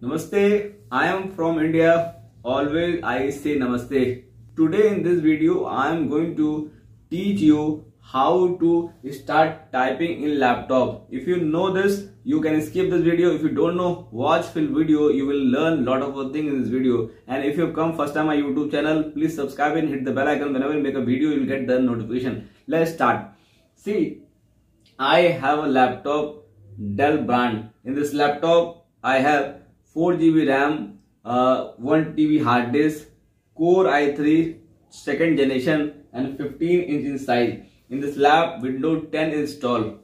Namaste, I am from India. Always I say Namaste. Today in this video I am going to teach you how to start typing in laptop. If you know this, you can skip this video. If you don't know, watch full video. You will learn lot of things in this video. And if you have come first time my YouTube channel, please subscribe and hit the bell icon. Whenever I make a video, you will get the notification. Let's start. See, I have a laptop Dell brand. In this laptop, I have 4 GB RAM, uh, 1 TB hard disk, Core i3 second generation and 15 inch in size. In this lab, Windows 10 installed.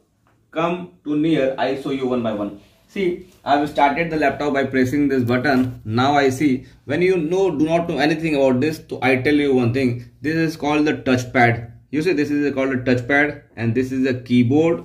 Come to near, I show you one by one. See, I have started the laptop by pressing this button. Now I see, when you know, do not know anything about this, so I tell you one thing. This is called the touchpad. You see, this is called a touchpad and this is a keyboard.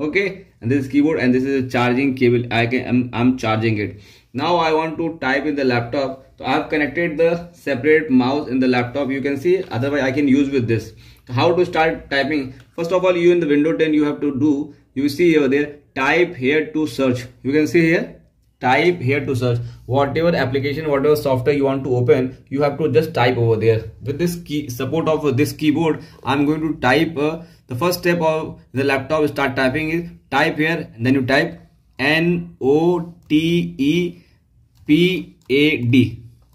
Okay, and this is keyboard and this is a charging cable. I can, I'm, I'm charging it now i want to type in the laptop. So i have connected the separate mouse in the laptop. You can see otherwise i can use with this. How to start typing? First of all you in the window 10 you have to do you see over there type here to search. You can see here type here to search. Whatever application whatever software you want to open you have to just type over there. With this key support of this keyboard i'm going to type uh, the first step of the laptop start typing is type here and then you type n o t e PAD.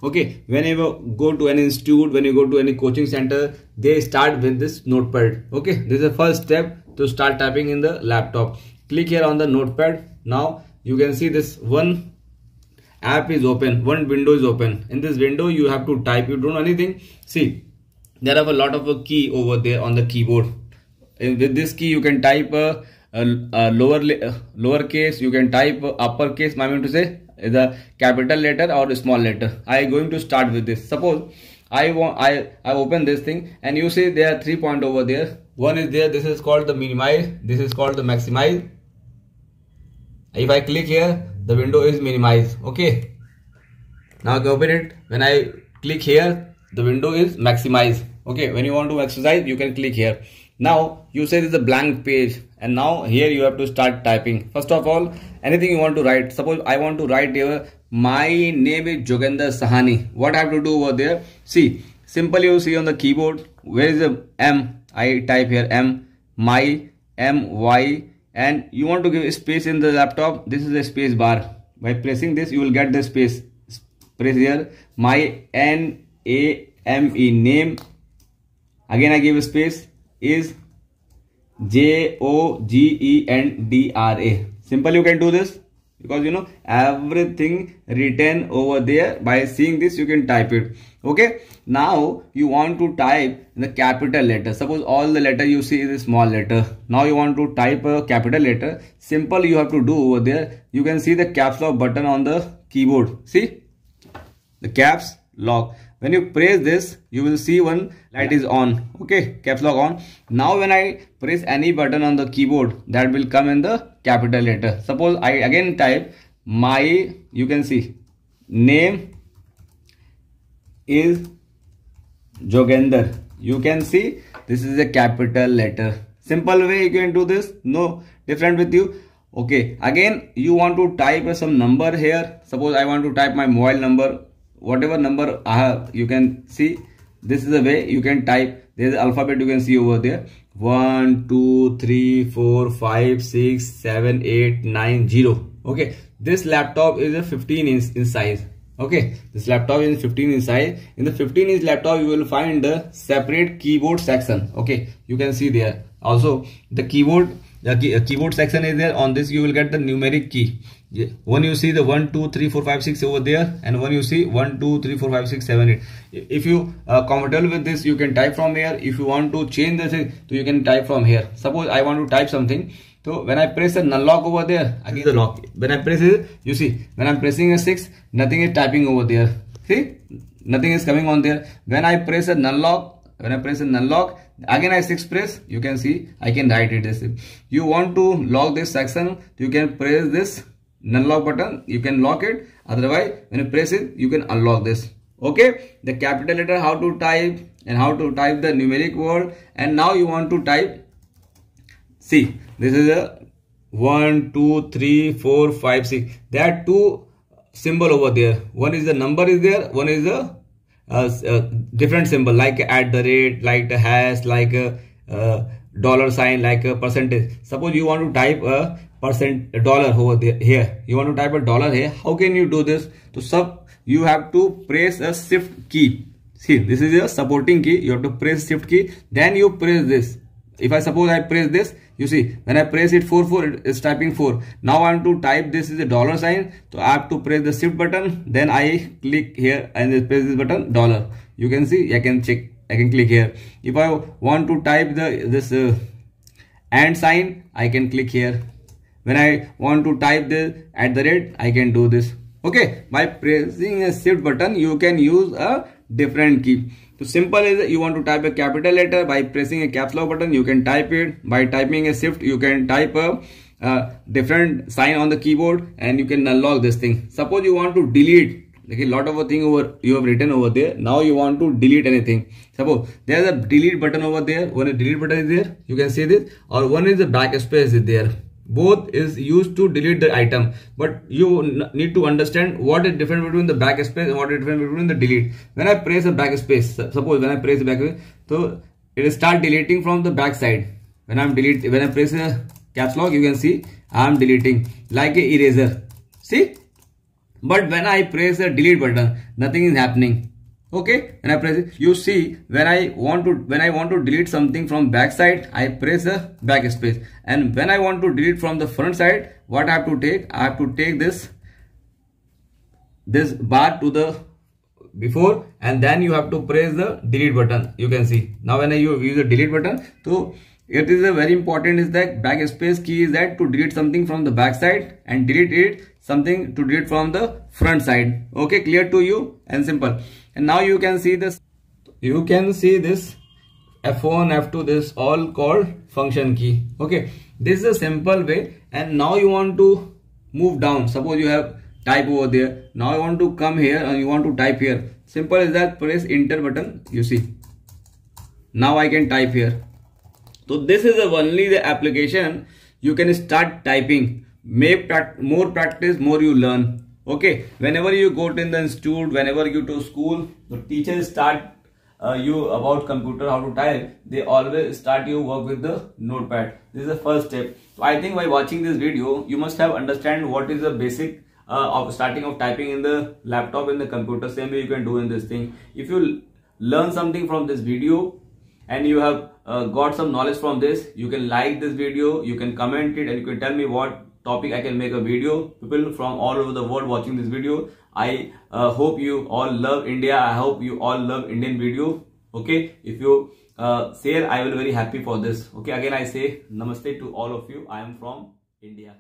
Okay, whenever go to an institute, when you go to any coaching center, they start with this notepad. Okay, this is the first step to start typing in the laptop. Click here on the notepad. Now you can see this one app is open, one window is open. In this window, you have to type. You don't know anything. See, there are a lot of a key over there on the keyboard. with this key, you can type a, a, a lower case. You can type uppercase. I mean to say the capital letter or small letter. I am going to start with this. Suppose i want i i open this thing and you see there are three point over there. One is there this is called the minimize this is called the maximize. If i click here the window is minimized okay? Now I open it. When i click here the window is maximize okay? When you want to exercise you can click here. Now you say this is a blank page and now here you have to start typing. First of all anything you want to write. Suppose i want to write here my name is Jogendra sahani. What i have to do over there? See simply you see on the keyboard where is the m? I type here m my m y and you want to give space in the laptop. This is a space bar. By pressing this you will get the space. Press here my n a m e name. Again i give a space. Is J O G E N D R A. Simple you can do this because you know everything written over there by seeing this you can type it. Okay? Now you want to type the capital letter. Suppose all the letter you see is a small letter. Now you want to type a capital letter. Simple you have to do over there. You can see the caps lock button on the keyboard. See? The caps lock when you press this you will see one light is on. Okay caps lock on. Now when i press any button on the keyboard that will come in the capital letter. Suppose i again type my you can see name is Jogendra. You can see this is a capital letter. Simple way you can do this no different with you. Okay again you want to type some number here. Suppose i want to type my mobile number whatever number I have you can see. This is the way you can type. There is alphabet you can see over there. 1 2 3 4 5 6 7 8 9 0 okay. This laptop is a 15 inch in size okay this laptop is 15 inch size. In the 15 inch laptop you will find the separate keyboard section. Okay you can see there. Also the keyboard the key, uh, keyboard section is there. On this you will get the numeric key. Yeah. when you see the 1 2 3 4 5 6 over there and when you see 1 2 3 4 5 6 7 8 if you uh, comfortable with this you can type from here. If you want to change this so you can type from here. Suppose i want to type something so when i press the lock over there again the lock. when i press it you see when i'm pressing a 6 nothing is typing over there. See? Nothing is coming on there. When i press a lock when I press a lock again I 6 press you can see I can write it as you want to lock this section you can press this lock button you can lock it. Otherwise when you press it you can unlock this. Okay? The capital letter how to type and how to type the numeric word and now you want to type see this is a 1 2 3 4 5 6 there are two symbol over there. One is the number is there one is a, uh, uh, different symbol like at the rate like the hash like a, uh, dollar sign like a percentage. Suppose you want to type a percent a dollar over there here. You want to type a dollar here. How can you do this? So sub you have to press a shift key. See this is a supporting key. You have to press shift key. Then you press this if i suppose i press this you see when i press it 4 4 it is typing 4 now i want to type this is a dollar sign. So i have to press the shift button then i click here and press this button dollar. You can see i can check i can click here. If i want to type the this uh, and sign i can click here. When i want to type the at the rate i can do this. Okay by pressing a shift button you can use a different key so simple is you want to type a capital letter by pressing a caps lock button you can type it. By typing a shift you can type a, different sign on the keyboard and you can unlock this thing. Suppose you want to delete like a lot of a thing over you have written over there. Now you want to delete anything. Suppose there is a delete button over there. When a delete button is there you can see this. Or one is the backspace is there both is used to delete the item. But you need to understand what is different between the backspace and what is different between the delete. When i press a backspace suppose when i press backspace so it will start deleting from the back side. When i'm delete when i press a caps lock you can see i'm deleting like a eraser. See? But when i press the delete button nothing is happening okay? And i press it you see when i want to when i want to delete something from back side i press the backspace. And when i want to delete from the front side what i have to take? I have to take this this bar to the before and then you have to press the delete button. You can see. Now when i use the delete button so it is a very important is that backspace key is that to delete something from the back side and delete it something to delete from the front side. Okay clear to you and simple. And now you can see this. You can see this f1 f2 this all called function key. Okay this is a simple way. And now you want to move down. Suppose you have type over there. Now I want to come here and you want to type here. Simple is that. Press enter button you see. Now I can type here. So this is the only the application. You can start typing make more practice more you learn. Okay whenever you go to the institute whenever you to school the teachers start uh, you about computer how to type. They always start you work with the notepad. This is the first step. So i think by watching this video you must have understand what is the basic uh, of starting of typing in the laptop in the computer same way you can do in this thing. If you learn something from this video and you have uh, got some knowledge from this you can like this video you can comment it and you can tell me what topic I can make a video. People from all over the world watching this video. I uh, hope you all love India. I hope you all love Indian video. Okay. If you uh, share, I will very happy for this. Okay. Again, I say namaste to all of you. I am from India.